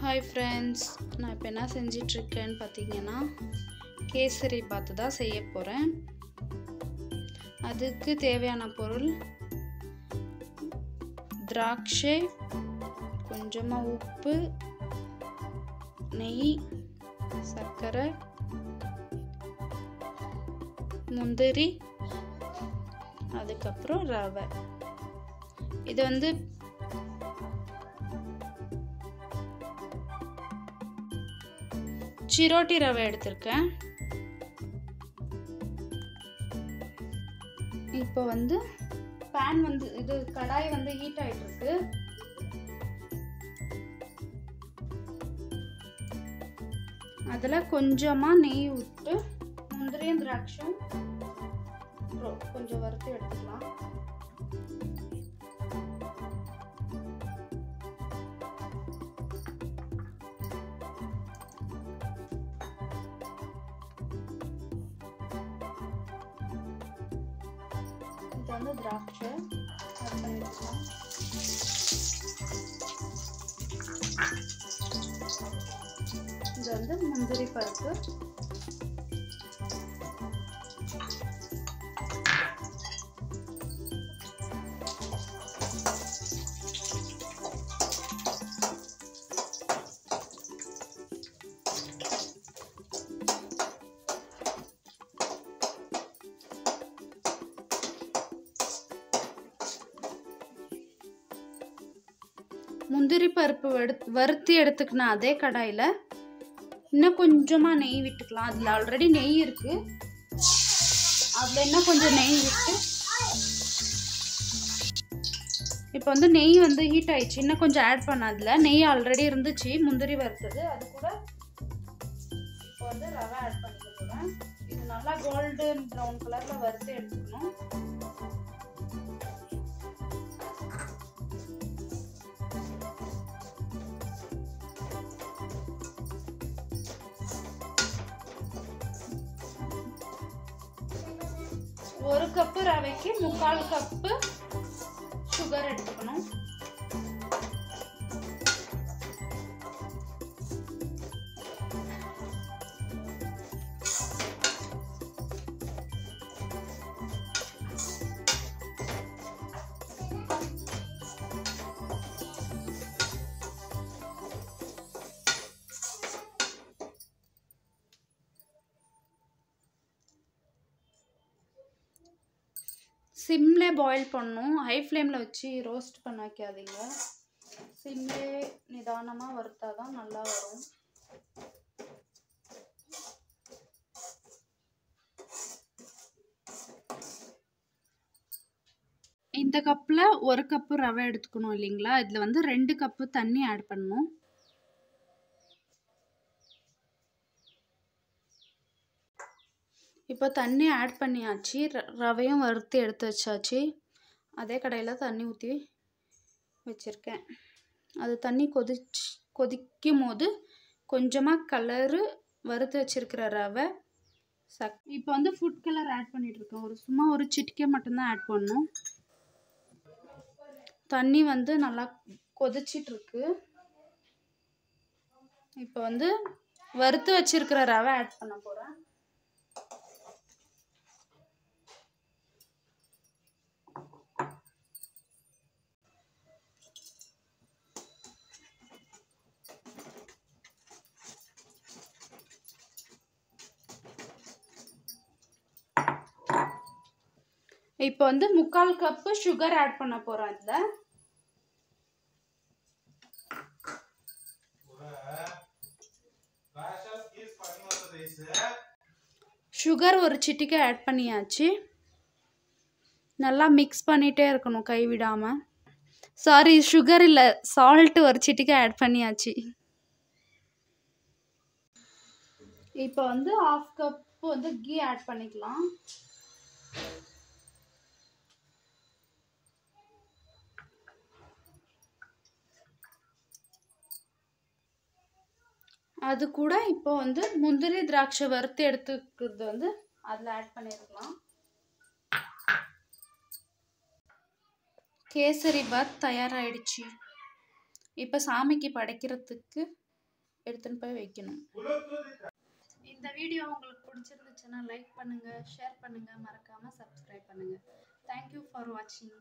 Hi friends நான் இப்போ என்ன செஞ்சிட்ருக்கேன்னு பார்த்தீங்கன்னா கேசரி பார்த்து தான் செய்ய போகிறேன் அதுக்கு தேவையான பொருள் திராட்சை கொஞ்சமாக உப்பு நெய் சர்க்கரை முந்திரி அதுக்கப்புறம் ரவை. இது வந்து சிரோட்டி ரவை எடுத்திருக்கேன். இப்போ வந்து பேன் வந்து இது கடாய் வந்து ஹீட் ஆகிட்டு இருக்கு அதில் கொஞ்சமாக நெய் விட்டு முந்திரியும் திராட்சும் கொஞ்சம் வறுத்து எடுத்துக்கலாம். இது வந்து திராட்சை add பண்ணிக்கலாம் முந்திரி பருப்பு எடுத்து வறுத்து எடுத்துக்கணும் அதே கடாயில் இன்னும் கொஞ்சமாக நெய் விட்டுக்கலாம். அதில் ஆல்ரெடி நெய் இருக்குது அதில் இன்னும் கொஞ்சம் நெய் விட்டு இப்போ வந்து நெய் வந்து ஹீட் ஆயிடுச்சு. இன்னும் கொஞ்சம் ஆட் பண்ண. அதில் நெய் ஆல்ரெடி இருந்துச்சு. முந்திரி வறுத்தது. அது கூட இப்போ வந்து ரவை ஆட் பண்ணிக்க போகிறேன் இது நல்லா கோல்டன் ப்ரௌன் கலரில் வறுத்து எடுத்துக்கணும். ஒரு கப்பு ரவைக்கு முக்கால் கப்பு சுகர் எடுத்துக்கணும். சிம்லே பாயில் பண்ணணும் ஹை ஃப்ளேமில் வச்சு ரோஸ்ட் பண்ண வைக்காதீங்க. சிம்லே நிதானமாக வறுத்தா தான் நல்லா வரும். இந்த கப்பில் ஒரு கப்பு ரவை எடுத்துக்கணும் இல்லைங்களா? இதில் வந்து ரெண்டு கப்பு தண்ணி ஆட் பண்ணணும். இப்போ தண்ணி ஆட் பண்ணியாச்சு. ர- ரவையும் வறுத்து எடுத்து வச்சாச்சு. அதே கடையில் தண்ணி ஊற்றி வச்சுருக்கேன். அது தண்ணி கொதிச்சு கொதிக்கும் போது கொஞ்சமாக கலரு வறுத்து வச்சிருக்கிற ரவை சக் இப்போ வந்து ஃபுட் கலர் ஆட் பண்ணிகிட்ருக்கேன் ஒரு சும்மா ஒரு சிட்டிக்கை மட்டும்தான் ஆட் பண்ணும் தண்ணி வந்து நல்லா கொதிச்சிட்ருக்கு இப்போ வந்து வறுத்து வச்சுருக்கிற ரவை ஆட் பண்ண போகிறேன் இப்போ வந்து முக்கால் கப்பு சுகர் ஆட் பண்ண போகிறோம் இதில். சுகர் ஒரு சிட்டிக்கு ஆட் பண்ணியாச்சு. நல்லா மிக்ஸ் பண்ணிகிட்டே இருக்கணும் கைவிடாமல் சாரி சுகர் இல்லை சால்ட்டு ஒரு சிட்டிக்கு ஆட் பண்ணியாச்சு. இப்போ வந்து ஆஃப் கப் வந்து கீ ஆட் பண்ணிக்கலாம். அது கூட இப்போ வந்து முந்திரி திராட்சை வறுத்து எடுத்துக்கிறது வந்து அதில் ஆட் பண்ணியிருக்கலாம் கேசரி பாத் தயாராகிடுச்சு இப்போ சாமிக்கு படைக்கிறதுக்கு எடுத்துன்னு போய் வைக்கணும். இந்த வீடியோ உங்களுக்கு பிடிச்சிருந்துச்சுன்னா லைக் பண்ணுங்கள் ஷேர் பண்ணுங்கள் மறக்காமல் சப்ஸ்கிரைப் பண்ணுங்கள் தேங்க்யூ ஃபார் வாட்சிங்